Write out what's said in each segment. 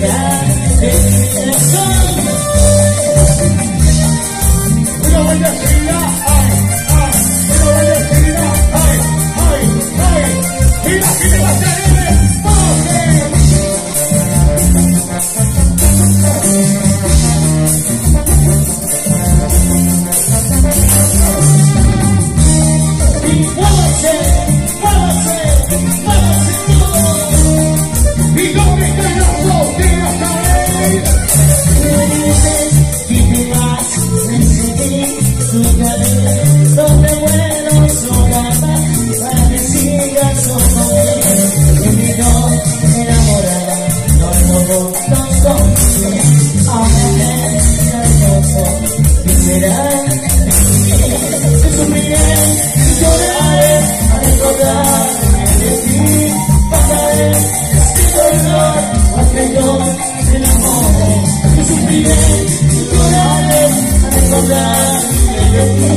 Yeah. Y será te sufriré, lloraré al recordarme de ti. Pasaré este dolor, porque yo me enamoré. Te sufriré, lloraré al recordarme de ti.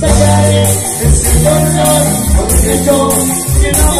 Pasaré este dolor, porque yo me enamoré.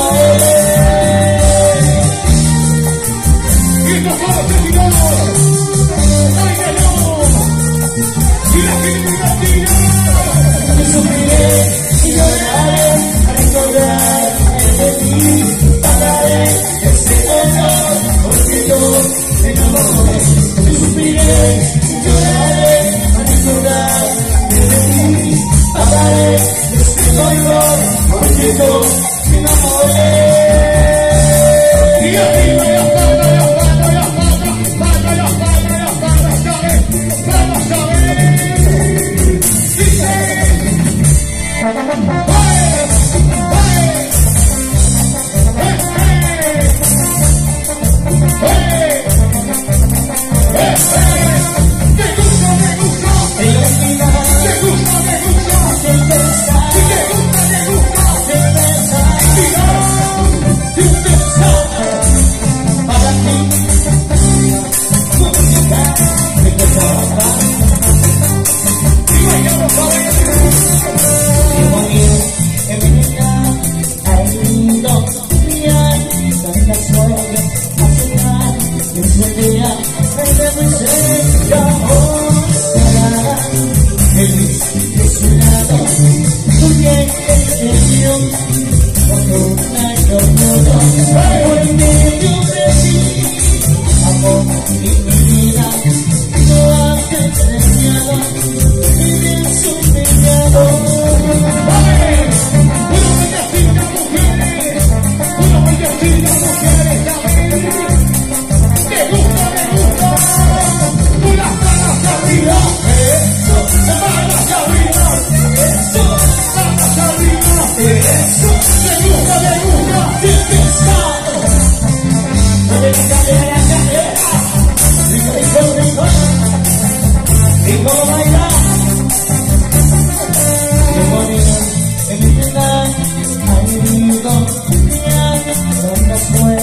Al mundo, ya, no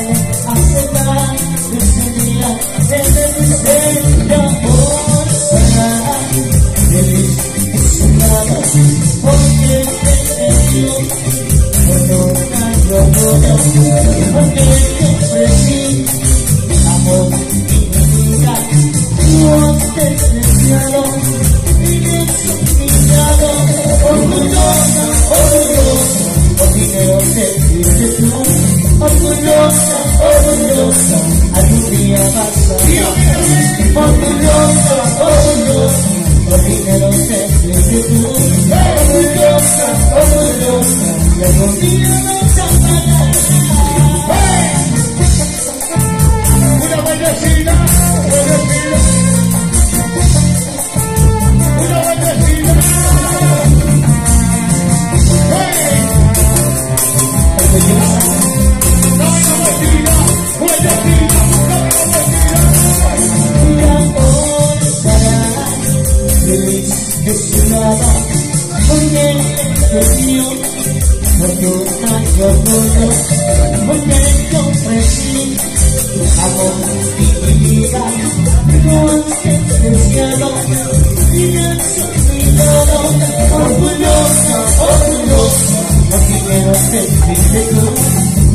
orgullosa, orgullosa, no quiero sentirte tú.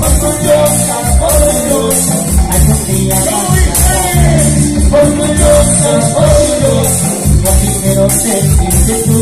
Orgullosa, orgullosa, algún día vas a Orgullosa, orgullosa, no quiero sentirte tú.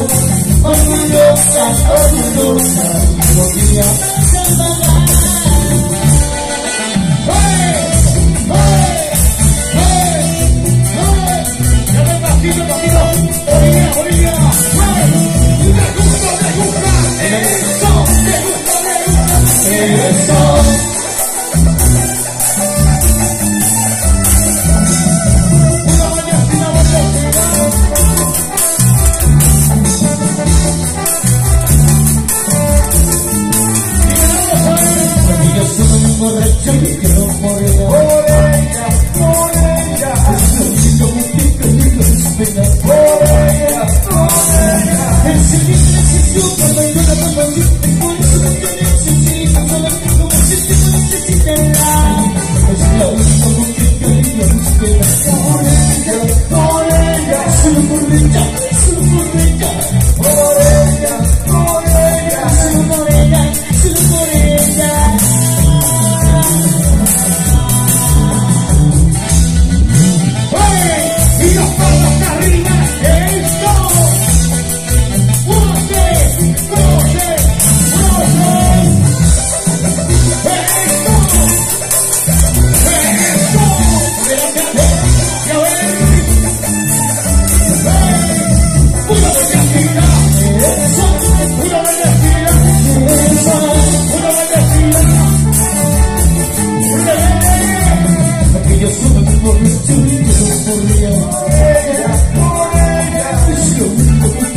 Thank me.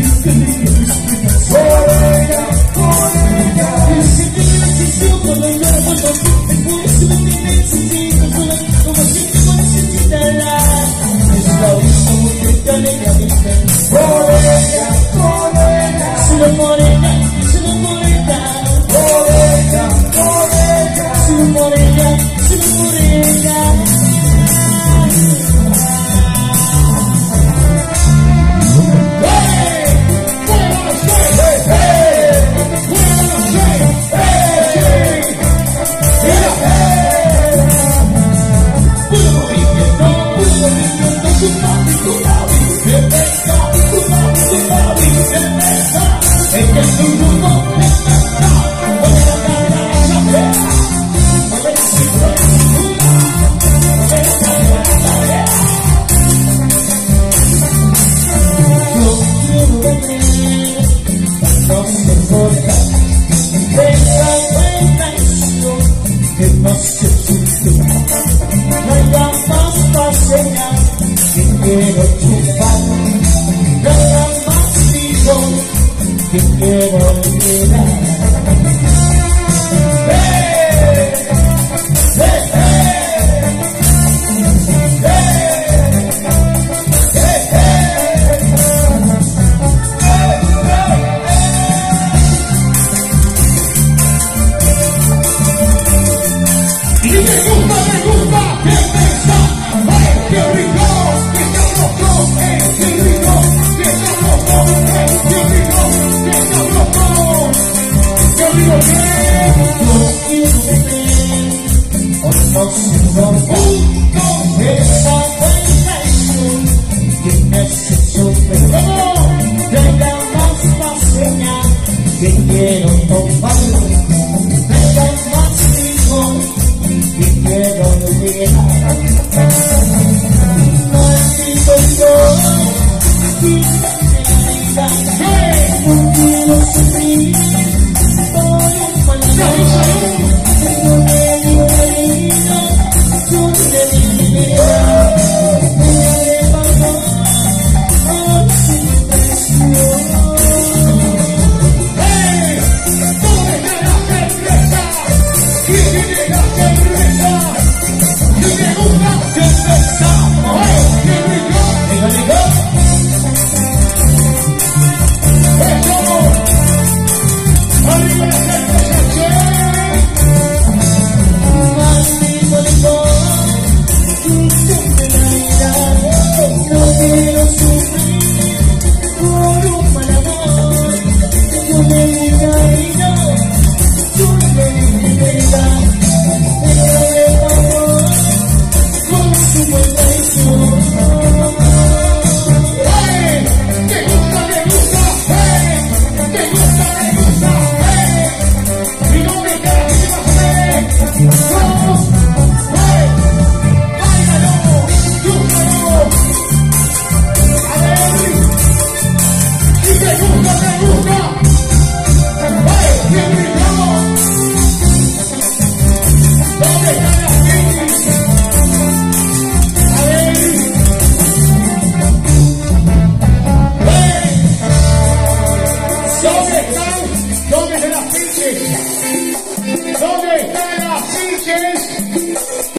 Música